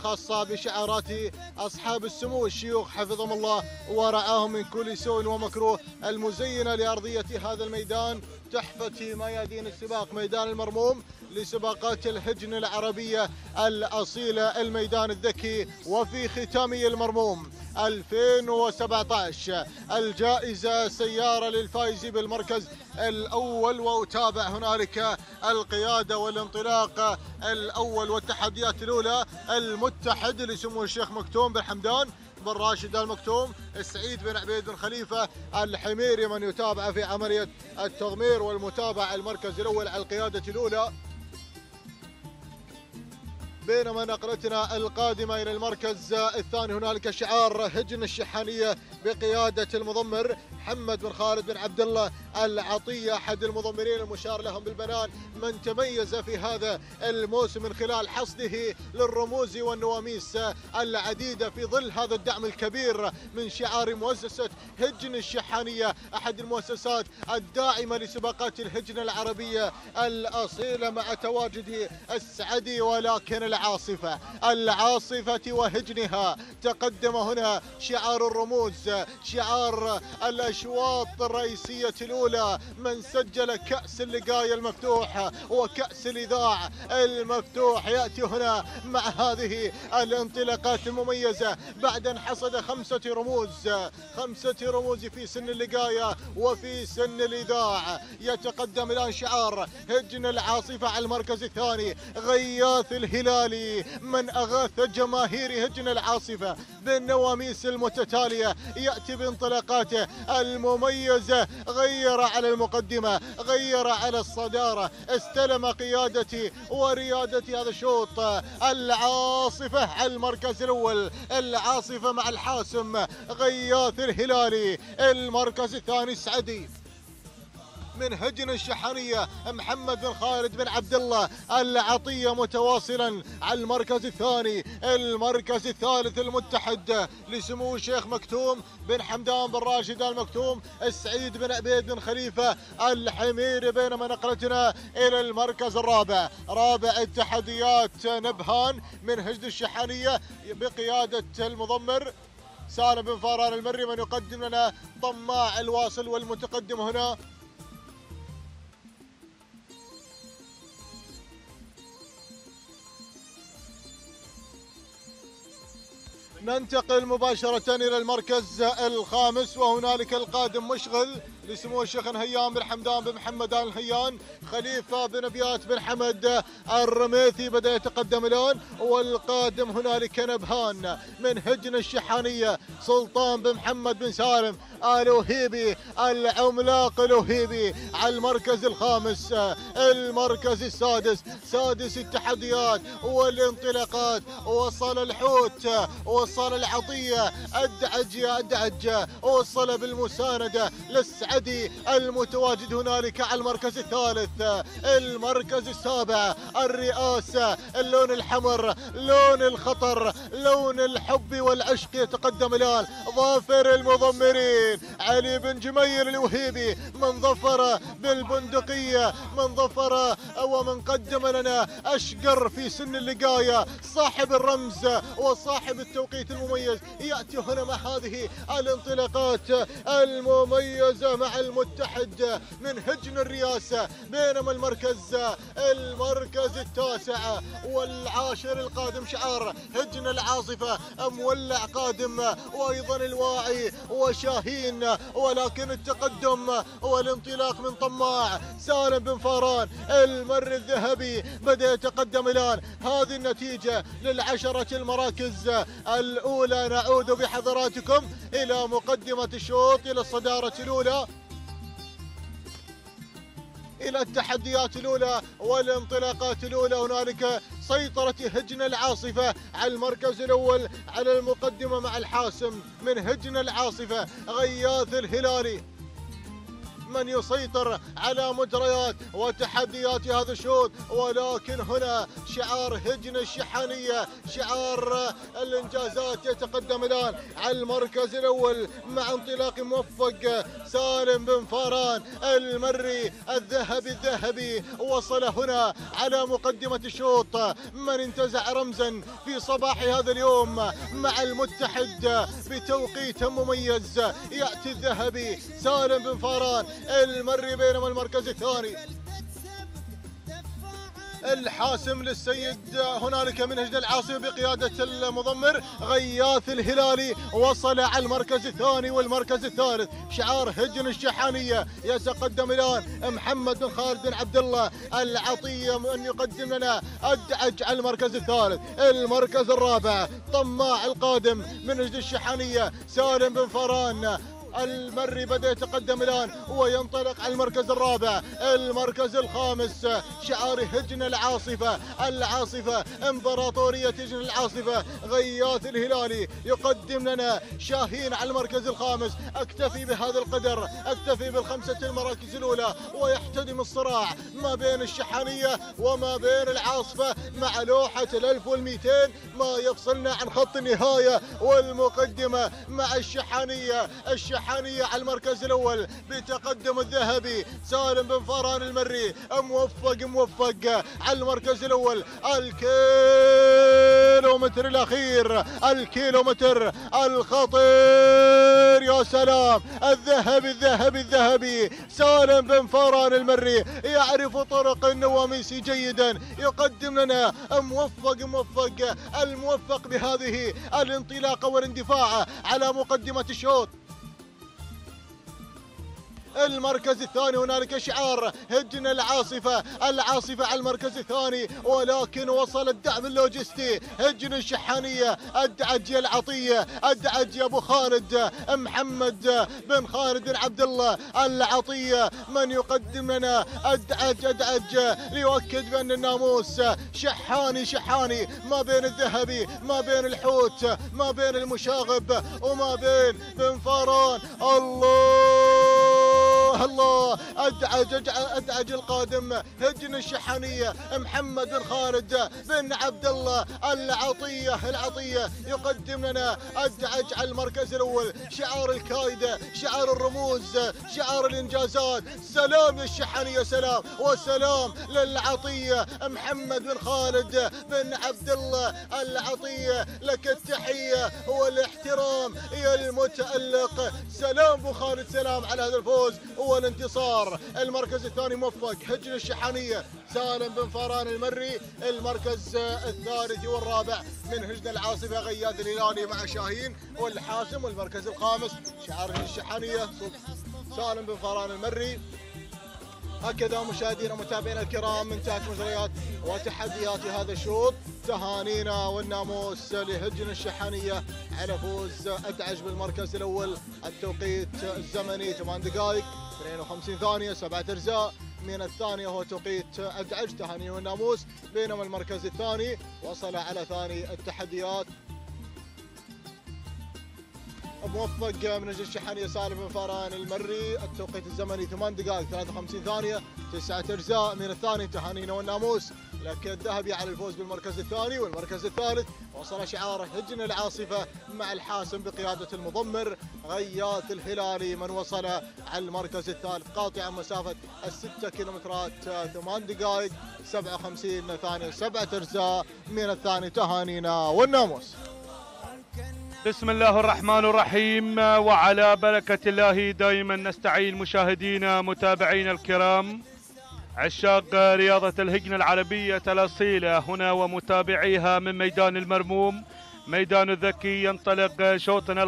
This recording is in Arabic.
الخاصة بشعارات أصحاب السمو الشيوخ حفظهم الله ورعاهم من كل سوء ومكروه المزينة لأرضية هذا الميدان تحفة ميادين السباق ميدان المرموم. لسباقات الهجن العربية الأصيلة الميدان الذكي وفي ختامه المرموم 2017 الجائزة سيارة للفائز بالمركز الأول وأتابع هنالك القيادة والانطلاق الأول والتحديات الأولى المتحد لسمو الشيخ مكتوم بن حمدان بن راشد المكتوم سعيد بن عبيد بن خليفة الحميري من يتابع في عملية التضمير والمتابعة المركز الأول على القيادة الأولى. بينما نقلتنا القادمة إلى المركز الثاني هنالك شعار هجن الشحانية بقيادة المضمر محمد بن خالد بن عبد الله العطية أحد المضمرين المشار لهم بالبنان. من تميز في هذا الموسم من خلال حصده للرموز والنواميس العديدة في ظل هذا الدعم الكبير من شعار مؤسسة هجن الشحانية أحد المؤسسات الداعمة لسباقات الهجن العربية الأصيلة مع تواجد السعدي ولكن العاصفة. العاصفة وهجنها تقدم هنا شعار الرموز شعار الأشواط الرئيسية الأولى من سجل كأس اللقاية المفتوح وكأس الإذاع المفتوح. يأتي هنا مع هذه الانطلاقات المميزة. بعد أن حصد خمسة رموز خمسة رموز في سن اللقاية وفي سن الإذاع. يتقدم الآن شعار هجن العاصفة على المركز الثاني غياث الهلالي من أغاث جماهير هجن العاصفة بالنواميس المتتالية. يأتي بانطلاقاته المميزة غير على المقدمة غير على الصدارة. استلم قيادتي وريادة هذا الشوط. العاصفة على المركز الأول العاصفة مع الحاسم غياث الهلالي المركز الثاني السعدي. من هجن الشحنية محمد بن خالد بن عبد الله العطية متواصلا على المركز الثاني المركز الثالث المتحد لسمو الشيخ مكتوم بن حمدان بن راشد المكتوم السعيد بن عبيد بن خليفة الحميري بينما نقلتنا إلى المركز الرابع. رابع التحديات نبهان من هجن الشحنية بقيادة المضمر سالم بن فاران المري من يقدم لنا طماع الواصل والمتقدم هنا. ننتقل مباشرة إلى المركز الخامس وهنالك القادم مشغل لسمو الشيخ نهيان بن حمدان بن محمد آل نهيان خليفة بن أبيات بن حمد الرميثي بدأ يتقدم الآن والقادم هنالك نبهان من هجن الشحانية سلطان بن محمد بن سالم الوهيبي العملاق الوهيبي على المركز الخامس المركز السادس سادس التحديات والانطلاقات وصل الحوت وصل العطية أدعج يا أدعج وصل بالمساندة للسعدي المتواجد هنالك على المركز الثالث. المركز السابع الرئاسة اللون الحمر لون الخطر لون الحب والعشق يتقدم الآن. ظافر المضمرين. علي بن جميل الوهيبي من ظفر بالبندقية من ظفر ومن قدم لنا أشقر في سن اللقاية. صاحب الرمز وصاحب التوقيت المميز يأتي هنا مع هذه الانطلاقات المميزة مع المتحد من هجن الرئاسة بينما المركز المركز التاسع والعاشر القادم. شعار هجن العاصفة مولع قادم وأيضا الواعي وشاهين ولكن التقدم والانطلاق من طماع سالم بن فاران المر الذهبي بدأ يتقدم الآن. هذه النتيجة للعشرة المراكز الأولى. نعود بحضراتكم إلى مقدمة الشوط إلى الصدارة الأولى. إلى التحديات الأولى والانطلاقات الأولى. هنالك سيطرة هجن العاصفة على المركز الأول على المقدمة مع الحاسم من هجن العاصفة غياث الهلالي. من يسيطر على مجريات وتحديات هذا الشوط ولكن هنا شعار هجن الشحانية شعار الإنجازات يتقدم الآن على المركز الأول مع انطلاق موفق سالم بن فاران المري الذهبي الذهبي. وصل هنا على مقدمة الشوط من انتزع رمزا في صباح هذا اليوم مع المتحد بتوقيت مميز. يأتي الذهبي سالم بن فاران المري بينما المركز الثاني. الحاسم للسيد هنالك من هجن العاصمة بقيادة المضمر غياث الهلالي وصل على المركز الثاني والمركز الثالث. شعار هجن الشحانية يتقدم الآن محمد بن خالد بن عبد الله العطية أن يقدم لنا أدعج على المركز الثالث. المركز الرابع طماع القادم من هجن الشحانية سالم بن فران. المري بدأ يتقدم الآن وينطلق على المركز الرابع المركز الخامس شعار هجن العاصفة العاصفة إمبراطورية هجن العاصفة غياث الهلالي. يقدم لنا شاهين على المركز الخامس أكتفي بهذا القدر أكتفي بالخمسة المراكز الأولى ويحتدم الصراع ما بين الشحانية وما بين العاصفة مع لوحة ال 1200 ما يفصلنا عن خط النهاية والمقدمة مع الشحانية الشحانية الشحانية على المركز الأول بتقدم الذهبي سالم بن فران المري موفق موفق على المركز الأول. الكيلومتر الأخير الكيلومتر الخطير. يا سلام! الذهبي الذهبي الذهبي سالم بن فران المري يعرف طرق النواميسي جيدا. يقدم لنا موفق موفق الموفق بهذه الانطلاقة والاندفاع على مقدمة الشوط. المركز الثاني هنالك شعار هجن العاصفة العاصفة على المركز الثاني ولكن وصل الدعم اللوجستي. هجن الشحانية الدعج العطية الدعج يا أبو خالد محمد بن خالد عبد الله العطية من يقدم لنا الدعج أدعج ليؤكد بأن الناموس شحاني شحاني. ما بين الذهبي ما بين الحوت ما بين المشاغب وما بين بن فاران الله! الله ادعج ادعج القادم هجن الشحانيه محمد خالد بن عبد الله العطيه العطية. يقدم لنا ادعج على المركز الأول. شعار الكايده شعار الرموز شعار الإنجازات. سلام للشحانيه سلام. وسلام للعطية محمد بن خالد بن عبد الله العطية. لك التحية والاحترام يا المتألق. سلام أبو خالد سلام على هذا الفوز. والانتصار المركز الثاني موفق. هجن الشحانية. سالم بن فاران المري. المركز الثالث والرابع من هجن العاصفة غياد الهلالي مع شاهين والحاسم والمركز الخامس شعار الشحانية. سالم بن فاران المري. هكذا مشاهدينا ومتابعينا الكرام انتهت مجريات وتحديات هذا الشوط. تهانينا والناموس لهجن الشحانية على فوز أدعج بالمركز الأول. التوقيت الزمني 8 دقائق 52 ثانية سبعة أجزاء. من الثانية هو توقيت أدعج تهاني والناموس. بينما المركز الثاني وصل على ثاني التحديات. موفق من أجل الشحنيه سالم بن فاران المري. التوقيت الزمني 8 دقائق 53 ثانية. تسعة أجزاء من الثاني تهانينا والناموس. لك الذهبي على الفوز بالمركز الثاني والمركز الثالث. وصل شعار هجن العاصفة مع الحاسم بقيادة المضمر. غياث الهلالي من وصل على المركز الثالث قاطعا مسافة الستة كيلومترات ثمان دقائق 57 ثانية سبعة أجزاء من الثاني تهانينا والناموس. بسم الله الرحمن الرحيم. وعلى بركة الله دائما نستعين مشاهدينا متابعينا الكرام. عشاق رياضة الهجنة العربية الأصيلة هنا ومتابعيها من ميدان المرموم. ميدان الذكي ينطلق شوطنا